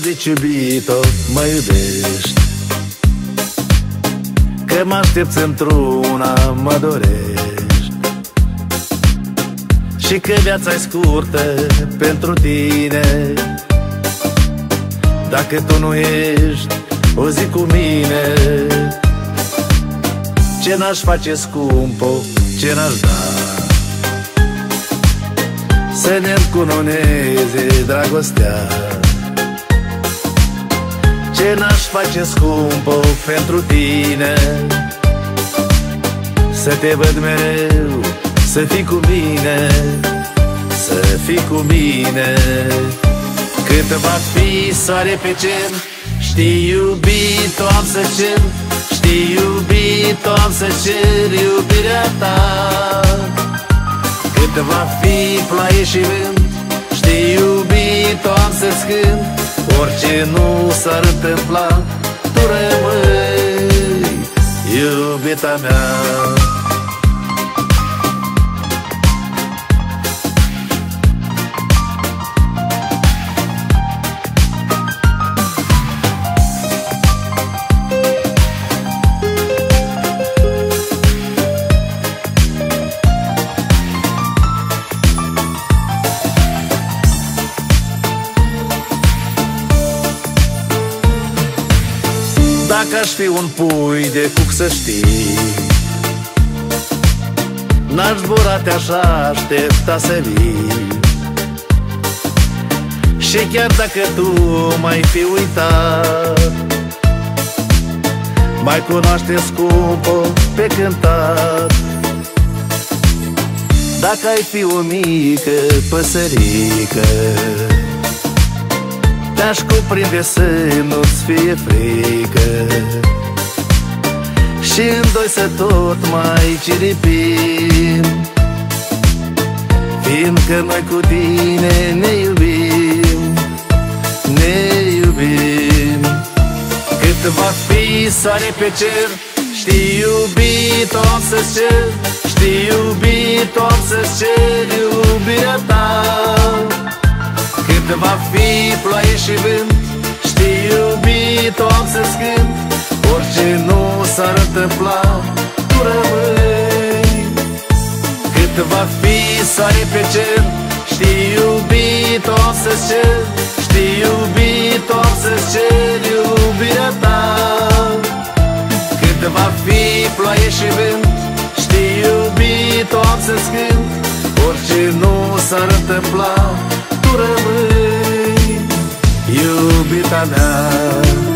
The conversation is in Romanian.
zici iubito, mă iubești. Că mă aștepți într-una, mă dorești. Și că viața e scurtă pentru tine. Dacă tu nu ești o zi cu mine. Ce n-aș face scumpo, ce n-aș da? Să ne încununeze dragostea Ce n-aș face scumpo pentru tine? Să te văd mereu, să fii cu mine Să fii cu mine. Cât va fi soare pe cer Știi iubito am să cer Știi iubito am să cer iubirea ta. Cât va fi ploaie și vânt Știi iubito am să-ți cânt Orice nu s-ar întâmpla Tu rămâi iubita mea Dacă aș fi un pui de cuc să știi N-aș zbura te așa aștepta să vii. Și chiar dacă tu mai fi uitat Mai cunoaște scumpă pe cântat. Dacă ai fi o mică păsărică te-aș cuprinde să nu-ți fie frică. Și în doi să tot mai ciripim. Fiindcă noi cu tine ne iubim Ne iubim. Cât va fi soare pe cer Știi iubit am să-ți cer Știi iubit am să-ți cer iubirea ta Cât va fi ploaie și vânt Știi iubito am să-ți cânt Orice nu s-ar întâmpla Tu rămâi. Cât va fi soare pe cer Știi iubito am să-ți cer Știi iubito am să-ți cer iubirea ta. Cât va fi ploaie și vânt Știi iubito am să-ți cânt Orice nu s-ar întâmpla Tu rămâi iubita mea